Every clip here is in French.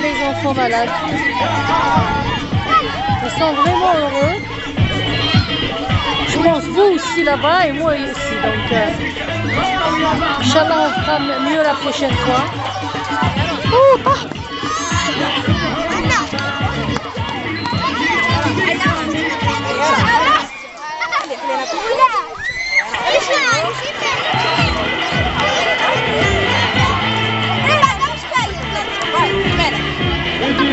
les enfants malades. Ils sont vraiment heureux. Je pense vous aussi là-bas et moi ici. Donc, euh, fera mieux la prochaine fois. Oh, ah.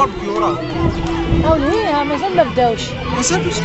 ضرب في وراه. أو هي مازال ما بداوش.